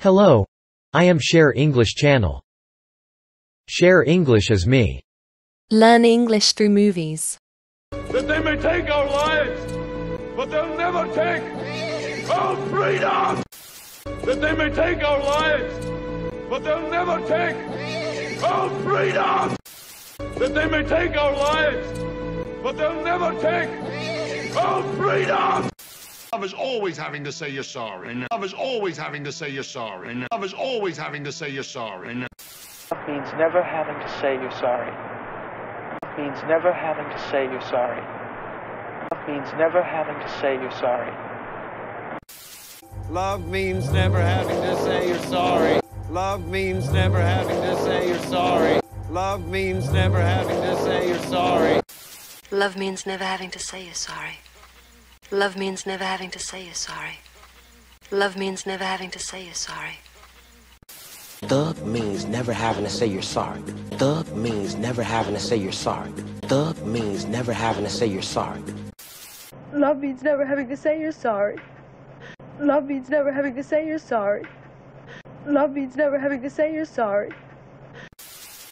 Hello. I am Share English channel. Share English is me. Learn English through movies. that they may take our lives, but they'll never take our freedom. That they may take our lives, but they'll never take our freedom. That they may take our lives, but they'll never take our freedom. Love is always having to say you're sorry. And love is always having to say you're sorry. And love is always having to say you're sorry. And Love means never having to say you're sorry. Love means never having to say you're sorry. Love means never having to say you're sorry. Love means never having to say you're sorry. Love means never having to say you're sorry. Love means never having to say you're sorry. Love means never having to say you're sorry. Love means never having to say you're sorry. Love means never having to say you're sorry. Thug means never having to say you're sorry. Thug means never having to say you're sorry. Thug means never having to say you're sorry. Love means never having to say you're sorry. Love means never having to say you're sorry. Love means never having to say you're sorry.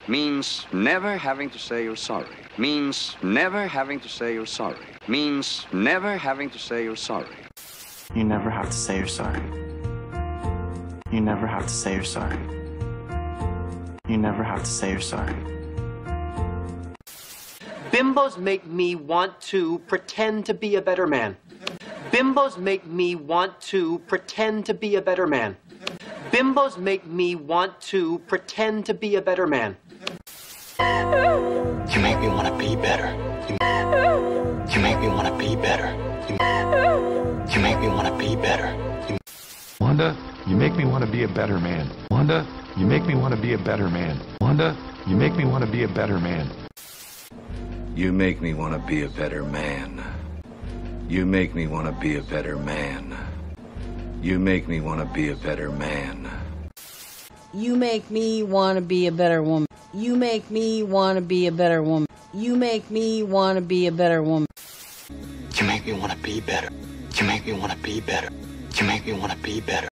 Means never having to say you're sorry. Means never having to say you're sorry. Means never having to say you're sorry. You never have to say you're sorry. You never have to say you're sorry. You never have to say you're sorry. Bimbos make me want to pretend to be a better man. Bimbos make me want to pretend to be a better man. Bimbos make me want to pretend to be a better man. You make me want to be better. You, you make me want to be better. You, you make me want to be better. You, Wanda, you make me want to be a better man. Wanda, you make me want to be a better man. Wanda, you make me want to be a better man. You make me want to be a better man. You make me want to be a better man. You make me want to be a better man. You make me want to be a better woman. You make me want to be a better woman. You make me want to be a better woman. you make me want to be better. You make me want to be better. You make me want to be better.